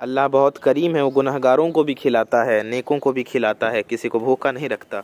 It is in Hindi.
अल्लाह बहुत करीम है, वो गुनहगारों को भी खिलाता है, नेकों को भी खिलाता है, किसी को भूखा नहीं रखता।